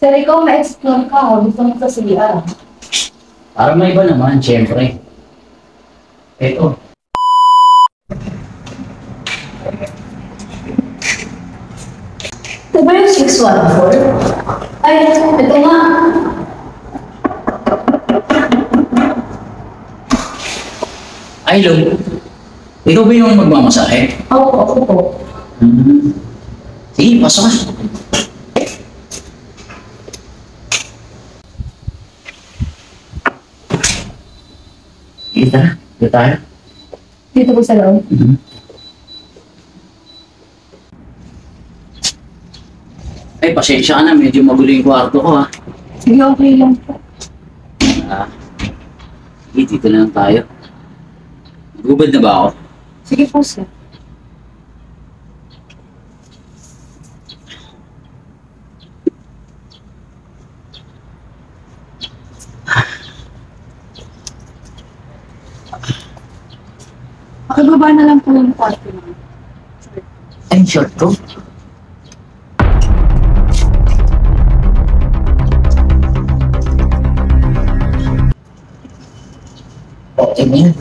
Sir, ikaw ma-explore ka o gusto mo sa CR? Para may iba naman, syempre. Eto. Ito ba yung 614? Ay, ito nga. Ay, Lo. Ikaw ba yung magmamasahe? Ako, ako po. Hmm. Sige, pasok ka. Sige, tara. Dito tayo. Dito po sa loob. Mhm. Ay, pasensya ka na. Medyo magulo yung kwarto ko, ha. Sige, okay lang po. Ah, sige, dito lang tayo. Gubad na ba ako? Sige po, sir. Pakibaba na lang po yung kwarto namin. Ay, short ko. Okay na yan.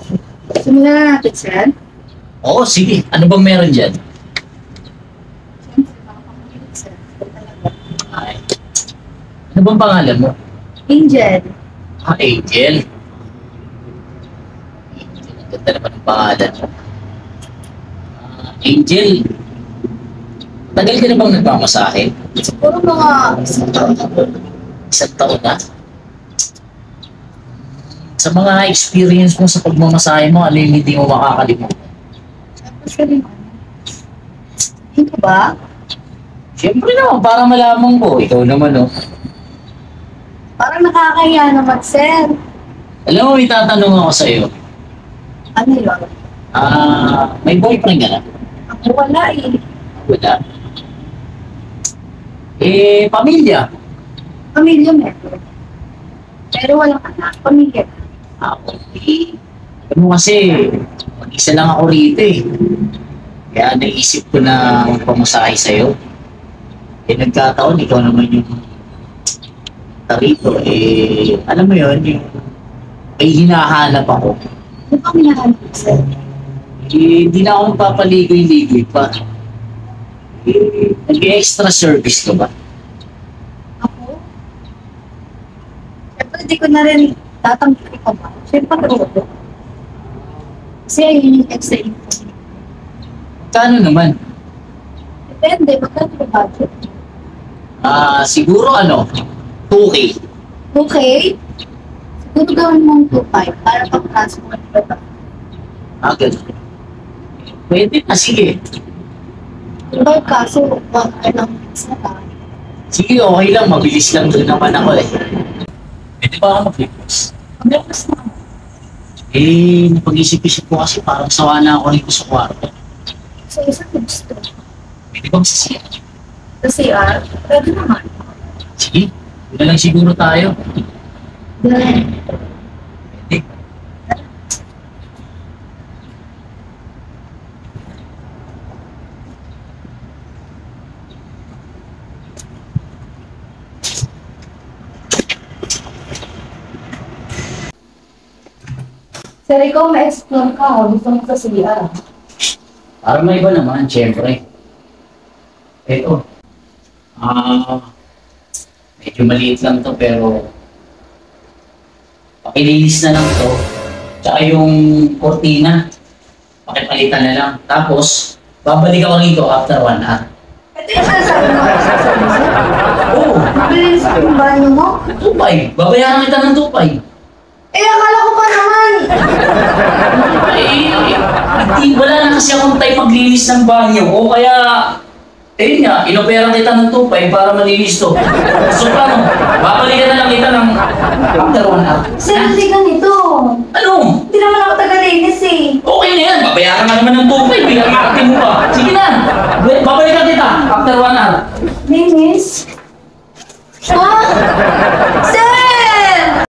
Simulan na natin, sir. Oo, sige. Ano bang meron dyan? Ay. Ano bang pangalan mo? Angel. Ah, Angel. Ang ganda naman ng pangalan mo. Ah, Angel. Tagal ka na bang nagmamasahe? Siguro mga isang taon na. Isang taon na? Sa mga experience mo sa pagmamasahe mo, ano yung hindi mo makakalimutan? Sir, yung ano. Hindi ba? Siyempre naman, para malaman ko. Ikaw naman, oh. Parang nakakahiya naman, sir. Alam mo, may tatanong ako sa'yo. Ano yun? Ah, may boyfriend ka na? Ako wala eh. Wala. Eh, pamilya. Pamilya meron. Pero walang anak. Pamilya. Ah, okay. Ano kasi, mag-isa lang ako rito eh. Kaya naisip ko na pamasahe sa'yo. Eh, nagkataon, ikaw naman yung tarito. Eh, alam mo yun, yung may hinahanap ako. Ano pa minahanap ko, sir? Eh, di na ako magpapaligoy-ligoy pa. Eh, nag-extra service ka ba? Ako? Siyempre, di ko na rin tatanggi ka ba? Siyempre, pag-uwi. Kasi yun yung extra income. Kano naman? Depende, magkano yung budget? Ah, siguro ano, 2K. 2K? Pwede gawin mong 2.5 para pag-class mo ng iba. Pwede na, sige. Iba kaso, wag ka ng mix na tayo. Sige, okay lang. Mabilis lang doon naman ako eh. Pwede ba ako mag-request? Mag-request na. Eh, napag-isip-isip ko kasi parang sawa na ako rito sa kwarto. So, isa ko gusto. Pwede bang sa CR? Sa CR? Pwede naman. Sige, wala lang siguro tayo. Sir, ikaw ma-explore ka o gusto mo sa CR? Para may iba naman, syempre. Eto. Ah, medyo maliit lang to pero pakilinis na lang to. Tsaka yung kortina, pakipalitan na lang. Tapos, babalik ako rito after one hour. Ito yung sinasabi mo. Oo, Mabilis yung banyo mo? tupay. Babayaran kita ng tupay. Eh, akala ko pa naman! Eh, hindi, wala na kasi akong time maglinis ng banyo ko, kaya, eh nga, inopera kita ng 2.5 para manilis to. So paano? Babalikan na lang kita ng after one hour. Sir, hindi ganito. Ano? Hindi naman ako taga-linis eh. Okay na yan. Babayaran ka naman ng 2.5. Bilang arte mo pa. Sige na. Babalikan kita after one hour. Linis? Ha? Sir!